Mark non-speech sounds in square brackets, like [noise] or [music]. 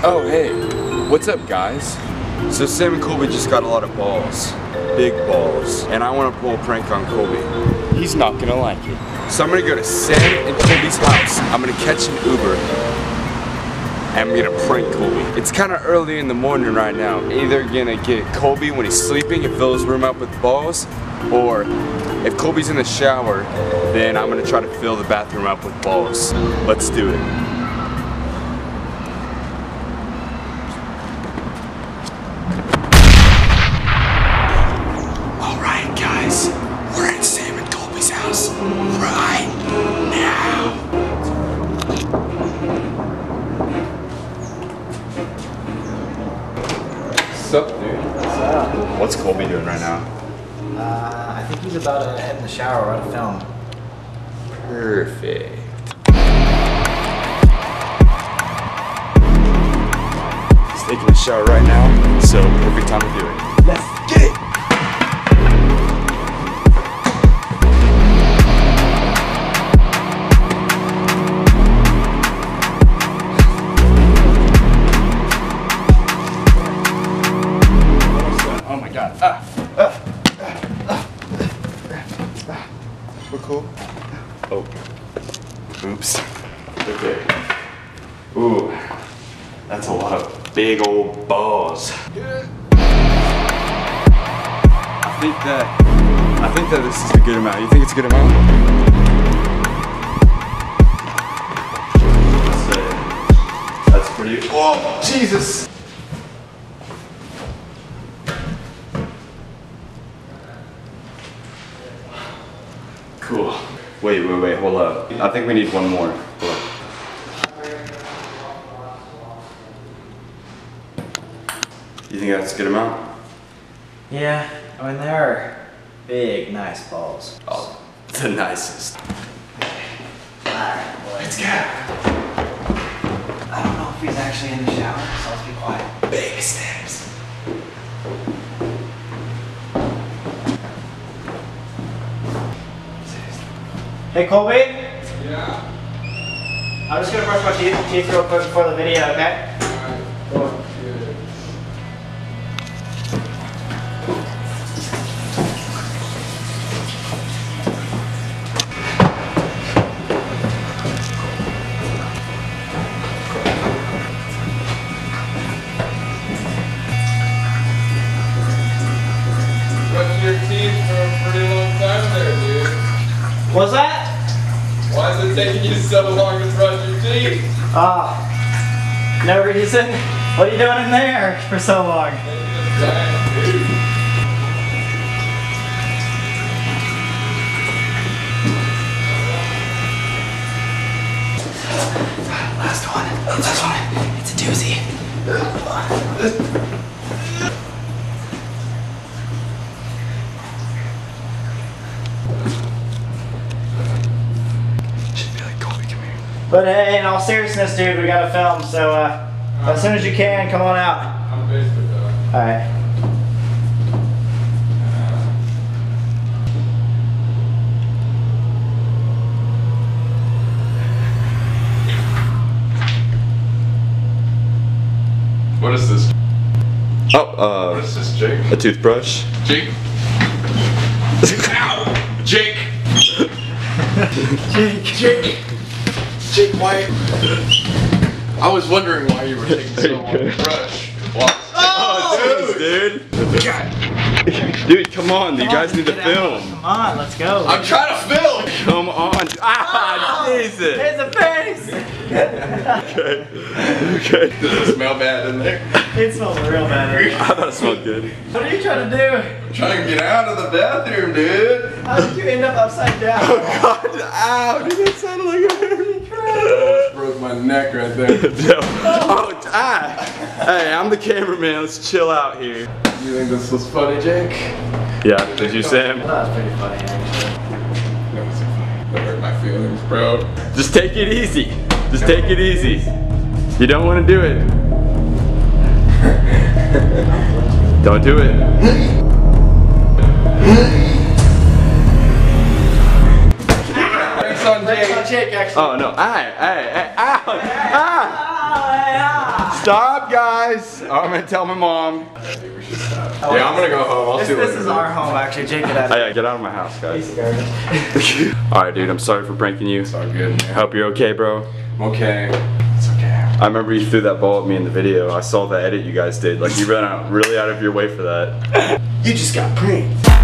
Oh, hey. What's up, guys? So Sam and Colby just got a lot of balls. Big balls. And I want to pull a prank on Colby. He's not gonna like it. So I'm gonna go to Sam and Colby's house. I'm gonna catch an Uber. And I'm gonna prank Colby. It's kind of early in the morning right now. Either gonna get Colby when he's sleeping and fill his room up with balls, or if Colby's in the shower, then I'm gonna try to fill the bathroom up with balls. Let's do it. What's up, dude? What's up? What's Colby doing right now? Uh, I think he's about to head in the shower right to film. Perfect. He's taking a shower right now, so perfect time to do it. Let's We're cool. Oh. Oops. Okay. Ooh. That's a lot of big old balls. I think that I think that this is a good amount. You think it's a good amount? That's uh, pretty Oh Jesus! Cool. Wait, wait, wait, hold up. I think we need one more. Hold up. You think that's a good amount? Yeah, I mean, they're big, nice balls. Oh, [laughs] the nicest. Alright, Let's go. I don't know if he's actually in the shower, so let's be quiet. Baby steps. Hey, Colby? Yeah? I'm just gonna brush my teeth, teeth real quick before the video, okay? Brushing What's that? Why is it taking you so long to brush your teeth? Ah, no reason. What are you doing in there for so long? Last one. Last one. It's a doozy. But hey, in all seriousness, dude, we gotta film, so uh, as soon as you can, come on out. I'm Facebook though. Alright. What is this? Oh, uh, is this, Jake? a toothbrush. Jake? [laughs] Ow! Jake! [laughs] Jake. Jake! Jake White! I was wondering why you were [laughs] taking so long to brush. Well, Oh, dude. Dude, come on. You guys need to Get out. film. Come on, let's go. I'm trying to film! Come on. Ah, Jesus. It's a face! Okay. Okay. [laughs] Does it smell bad in there? It smells real bad. [laughs] I thought it smelled good. What are you trying to do? I'm trying to get out of the bathroom, dude! How did you end up upside down? Oh, God, ow, dude, that sounded like a Almost broke my neck right there. [laughs] No. Oh, ah. Hey, I'm the cameraman. Let's chill out here. You think this was funny, Jake? Yeah, did you, Sam? That was pretty funny, actually. That was funny. That hurt my feelings, bro. Just take it easy. Just take it easy. You don't want to do it. [laughs] Don't do it. [laughs] Thanks on Jake. Jake, actually. Oh no! Aye, aye, aye, ow, ah! yeah. Stop, guys! I'm gonna tell my mom. Yeah, I'm gonna go home. I'll This, see you this later. is our home, actually. Jake and Hey, yeah, get out of my house, guys. [laughs] Alright, dude, I'm sorry for pranking you. It's all good, man. Hope you're okay, bro. I'm okay. It's okay. I remember you threw that ball at me in the video. I saw the edit you guys did. Like, you ran out really out of your way for that. You just got pranked.